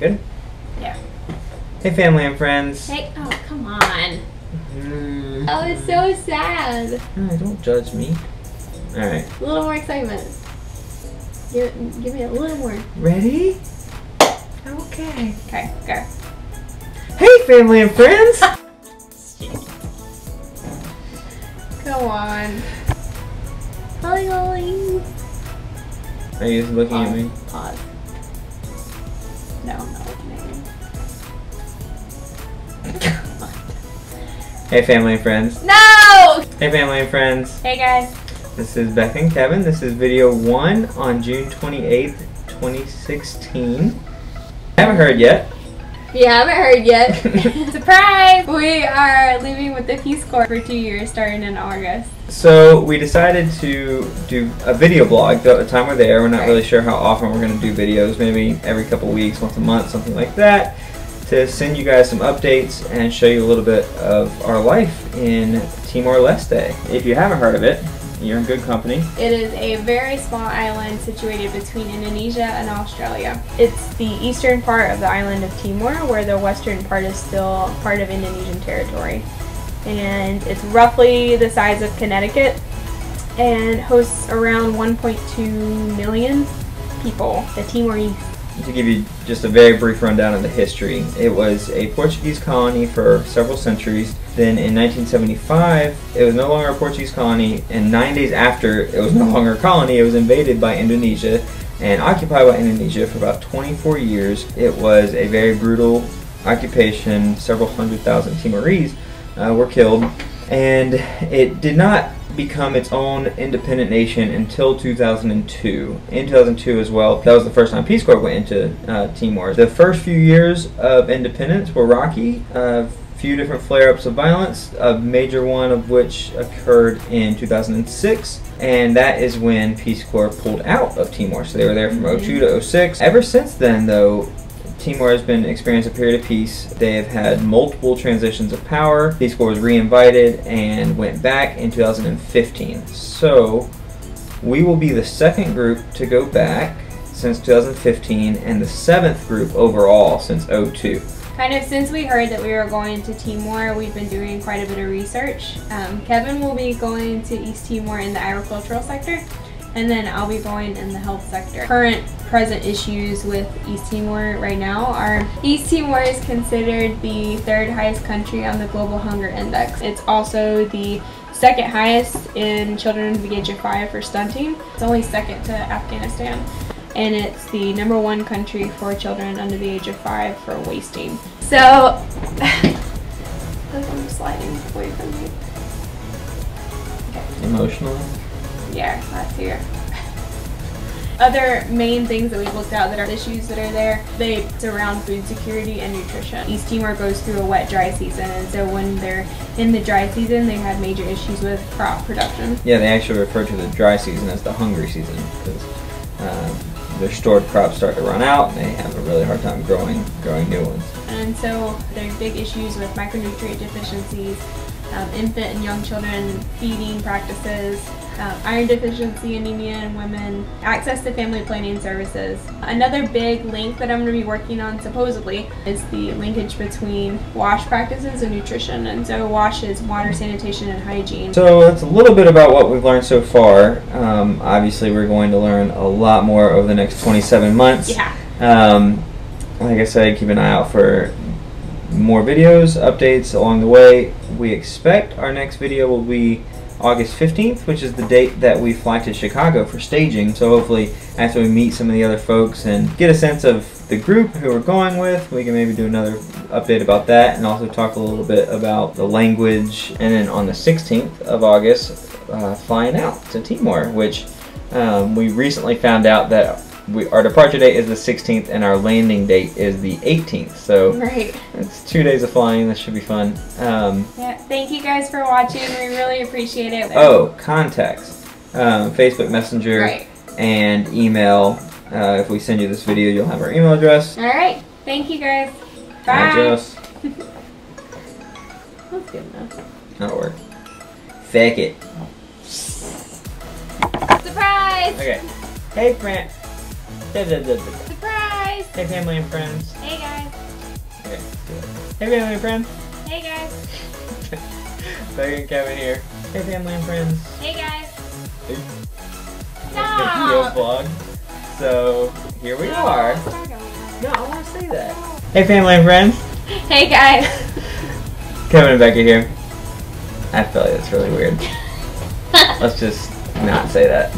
Good? Yeah. Hey, family and friends. Hey, oh, come on. Mm, Oh, it's so sad. don't judge me. Alright. A little more excitement. Give, give me a little more. Ready? Okay. Okay, go. Hey, family and friends! Go on. Holly, Holly. Are you looking at me? Pause. No, I'm not looking at. Hey, family and friends. No! Hey, family and friends. Hey guys. This is Beck and Kevin. This is video one on June 28th, 2016. I haven't heard yet. You haven't heard yet. Surprise! We are leaving with the Peace Corps for two years starting in August. So we decided to do a video blog. at The time we're there, we're not Right. really sure how often we're going to do videos. Maybe every couple weeks, once a month, something like that. To send you guys some updates and show you a little bit of our life in Timor-Leste. If you haven't heard of it, you're in good company. It is a very small island situated between Indonesia and Australia. It's the eastern part of the island of Timor, where the western part is still part of Indonesian territory. And it's roughly the size of Connecticut and hosts around 1.2 million people. The Timorese. To give you just a very brief rundown of the history, it was a Portuguese colony for several centuries. Then in 1975, it was no longer a Portuguese colony, and nine days after it was no longer a colony, it was invaded by Indonesia and occupied by Indonesia for about 24 years. It was a very brutal occupation. Several hundred thousand Timorese uh, were killed, and it did not become its own independent nation until 2002. In 2002 as well, that was the first time Peace Corps went into uh, Timor. The first few years of independence were rocky. A few different flare-ups of violence, a major one of which occurred in 2006, and that is when Peace Corps pulled out of Timor. So they were there from 02 to 06. Ever since then, though, Timor has been experiencing a period of peace. They have had multiple transitions of power. Peace Corps was reinvited and went back in 2015. So we will be the second group to go back since 2015 and the seventh group overall since 02. Kind of since we heard that we were going to Timor, we've been doing quite a bit of research. Um, Kevin will be going to East Timor in the agricultural sector, and then I'll be going in the health sector. Current present issues with East Timor right now are East Timor is considered the third highest country on the global hunger index. It's also the second highest in children of the age of five for stunting. It's only second to Afghanistan. And it's the number one country for children under the age of five for wasting. So, I'm sliding away from me. Emotionally. Yeah, that's here. Other main things that we've looked at that are issues that are there, they surround food security and nutrition. East Timor goes through a wet dry season, and so when they're in the dry season, they have major issues with crop production. Yeah, they actually refer to the dry season as the hungry season because uh, their stored crops start to run out and they have a really hard time growing growing new ones. And so there are big issues with micronutrient deficiencies, um, infant and young children feeding practices, um, iron deficiency anemia in women, access to family planning services. Another big link that I'm going to be working on supposedly is the linkage between WASH practices and nutrition. And so WASH is water, sanitation, and hygiene. So that's a little bit about what we've learned so far. Um, obviously, we're going to learn a lot more over the next 27 months. Yeah. Um, like I said, keep an eye out for more videos, updates along the way. We expect our next video will be August 15th, which is the date that we fly to Chicago for staging. So hopefully, after we meet some of the other folks and get a sense of the group who we're going with, we can maybe do another update about that and also talk a little bit about the language. And then on the 16th of August, uh, flying out to Timor, which um, we recently found out that we, our departure date is the 16th and our landing date is the 18th. So Right. it's two days of flying. This should be fun. Um, Yeah. Thank you guys for watching. We really appreciate it. oh, contacts. Um, Facebook Messenger Right. and email. Uh, if we send you this video, you'll have our email address. All right. Thank you guys. Bye, Bye. Jess. That's good enough. That'll work. Fake it. Surprise! Okay. Hey, friend. Da, da, da, da, da. Surprise! Hey, family and friends. Hey guys. Okay. Hey, family and friends. Hey guys. Becky and Kevin here. Hey, family and friends. Hey guys. Hey. Stop. Video vlog. So here we oh, are. Stop. No, I want to say that. Hey, family and friends. Hey guys. Kevin and Becky here. I feel like that's really weird. Let's just not say that.